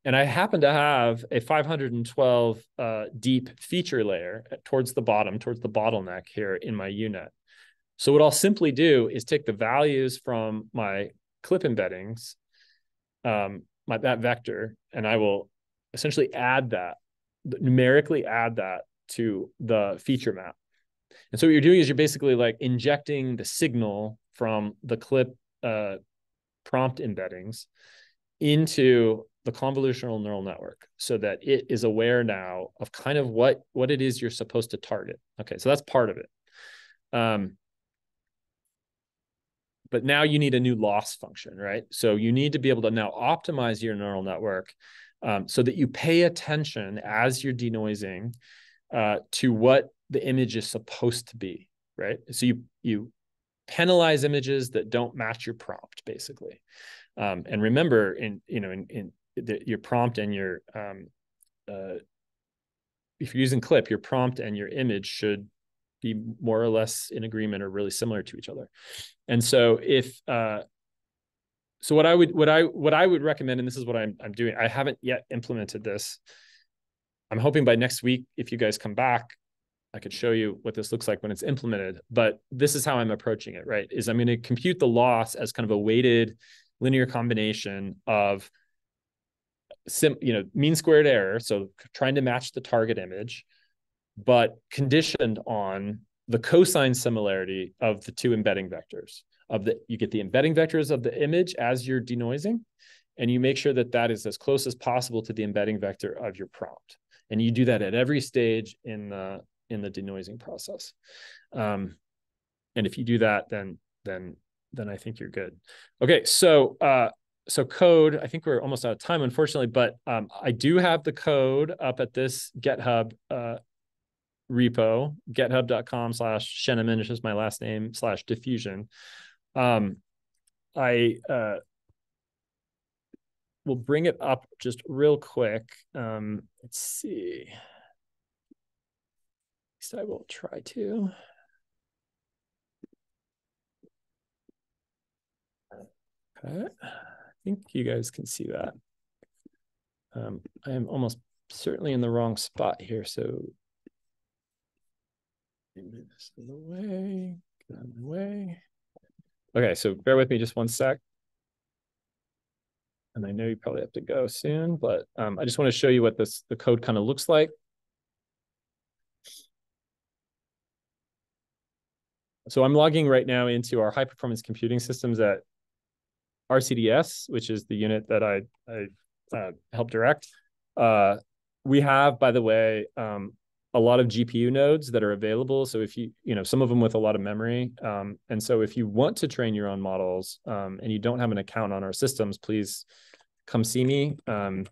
And I happen to have a 512 uh, deep feature layer towards the bottom, towards the bottleneck here in my UNet. So what I'll simply do is take the values from my clip embeddings, um, my, that vector, and I will essentially add that, numerically add that to the feature map. And so what you're doing is you're basically like injecting the signal from the clip uh, prompt embeddings into the convolutional neural network so that it is aware now of kind of what what it is you're supposed to target. Okay, so that's part of it. Um, but now you need a new loss function, right? So you need to be able to now optimize your neural network um, so that you pay attention as you're denoising uh, to what the image is supposed to be, right? So you you penalize images that don't match your prompt, basically. Um, and remember, in you know, in, in the, your prompt and your um, uh, if you're using clip, your prompt and your image should be more or less in agreement or really similar to each other. And so if uh, so what I would what I what I would recommend, and this is what I'm I'm doing, I haven't yet implemented this. I'm hoping by next week, if you guys come back, I could show you what this looks like when it's implemented. But this is how I'm approaching it, right? Is I'm going to compute the loss as kind of a weighted linear combination of sim, you know, mean squared error. So trying to match the target image but conditioned on the cosine similarity of the two embedding vectors of the you get the embedding vectors of the image as you're denoising and you make sure that that is as close as possible to the embedding vector of your prompt and you do that at every stage in the in the denoising process um, and if you do that then then then i think you're good okay so uh so code i think we're almost out of time unfortunately but um, i do have the code up at this github uh, repo, github.com slash Sheneman, is my last name, slash diffusion. Um, I uh, will bring it up just real quick. Um, let's see. At least I will try to. Okay. I think you guys can see that. Um, I am almost certainly in the wrong spot here, so image this in the way, get out of my way. Okay, so bear with me just one sec. And I know you probably have to go soon, but um, I just want to show you what this the code kind of looks like. So I'm logging right now into our high performance computing systems at RCDS, which is the unit that I I uh, help direct. Uh, we have, by the way, um, a lot of GPU nodes that are available. So if you, you know, some of them with a lot of memory. Um, and so if you want to train your own models um, and you don't have an account on our systems, please come see me um,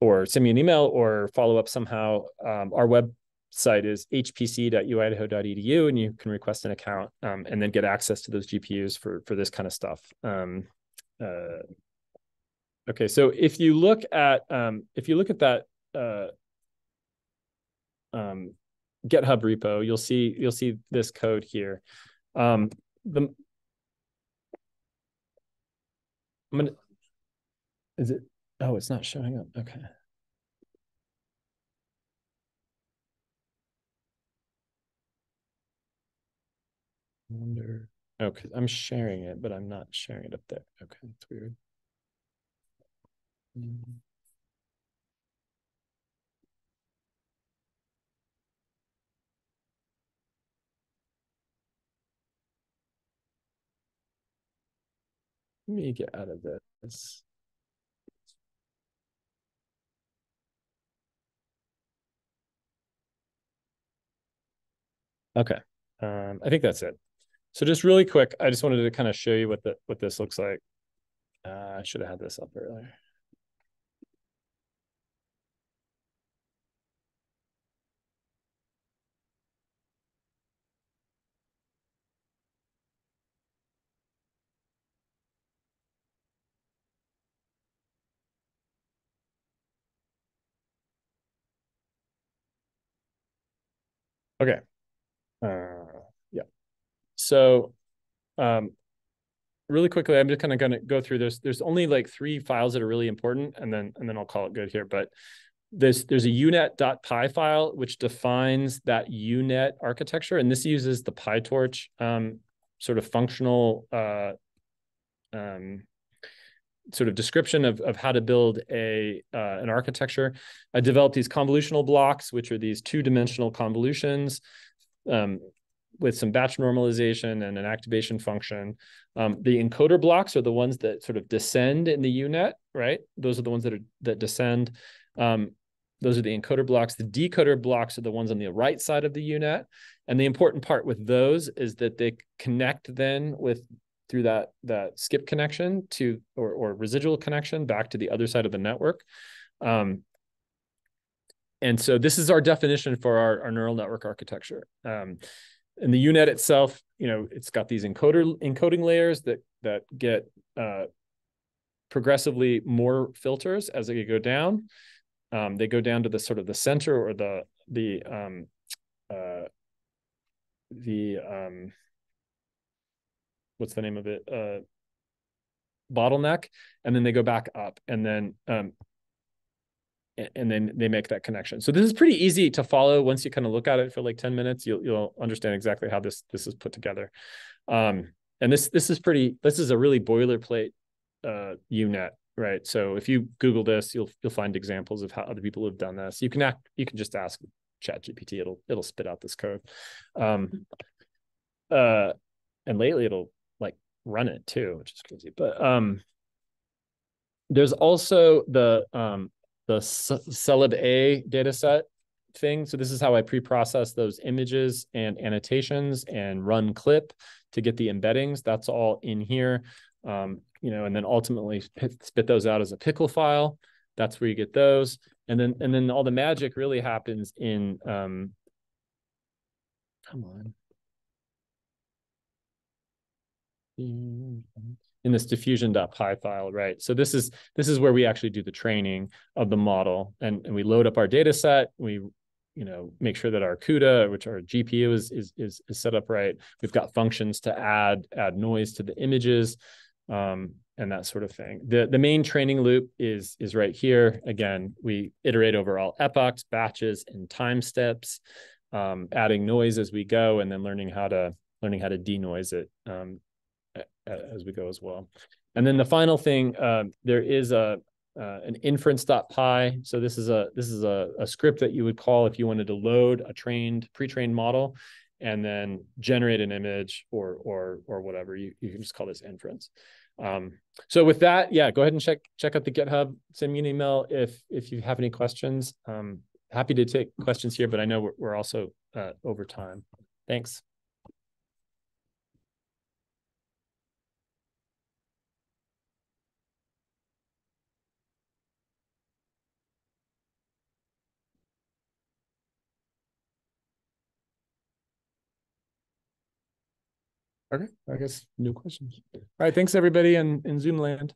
or send me an email or follow up somehow. Um, our website is hpc.uidaho.edu and you can request an account um, and then get access to those GPUs for, for this kind of stuff. Um, uh, okay, so if you look at, if you look at that, uh, um, GitHub repo, you'll see you'll see this code here. Um, the I'm gonna is it oh it's not showing up. Okay. Wonder okay, I'm sharing it, but I'm not sharing it up there. Okay, it's weird. Mm -hmm. Let me get out of this. Okay, um, I think that's it. So just really quick, I just wanted to kind of show you what the what this looks like. Uh, I should have had this up earlier. Okay. Uh, yeah. So, um, really quickly, I'm just kind of going to go through this. There's only like three files that are really important, and then and then I'll call it good here. But there's there's a unet.py file which defines that unet architecture, and this uses the PyTorch um, sort of functional uh, um, sort of description of, of how to build a uh, an architecture. I developed these convolutional blocks, which are these two-dimensional convolutions um, with some batch normalization and an activation function. Um, the encoder blocks are the ones that sort of descend in the UNet, right? Those are the ones that are that descend. Um, those are the encoder blocks. The decoder blocks are the ones on the right side of the UNet. And the important part with those is that they connect then with through that that skip connection to or, or residual connection back to the other side of the network. Um, and so this is our definition for our, our neural network architecture. Um, and the UNet itself, you know, it's got these encoder encoding layers that that get uh, progressively more filters as they go down. Um, they go down to the sort of the center or the the um, uh, the um, what's the name of it uh bottleneck and then they go back up and then um and then they make that connection. So this is pretty easy to follow. Once you kind of look at it for like 10 minutes, you'll you'll understand exactly how this this is put together. Um, and this this is pretty this is a really boilerplate uh UNet, right? So if you Google this, you'll you'll find examples of how other people have done this. You can act you can just ask Chat GPT, it'll it'll spit out this code. Um uh and lately it'll run it too, which is crazy. But um, there's also the um, the CelebA data set thing. So this is how I pre-process those images and annotations and run clip to get the embeddings. That's all in here. Um, you know, and then ultimately spit those out as a pickle file. That's where you get those. And then and then all the magic really happens in um, come on. In this diffusion.py file, right? So this is this is where we actually do the training of the model and, and we load up our data set. We you know make sure that our CUDA, which our GPU is, is is is set up right. We've got functions to add add noise to the images um, and that sort of thing. The the main training loop is is right here. Again, we iterate over all epochs, batches, and time steps. um, adding noise as we go and then learning how to learning how to denoise it um, as we go as well. And then the final thing, uh, there is a uh, an inference.py. So this is a this is a, a script that you would call if you wanted to load a trained pre-trained model and then generate an image or or or whatever. You you can just call this inference. Um, so with that, yeah, go ahead and check check out the GitHub. Send me an email if if you have any questions. Um, happy to take questions here, but I know we're, we're also uh, over time. Thanks. Okay, I guess no questions. All right, thanks everybody in in Zoom land.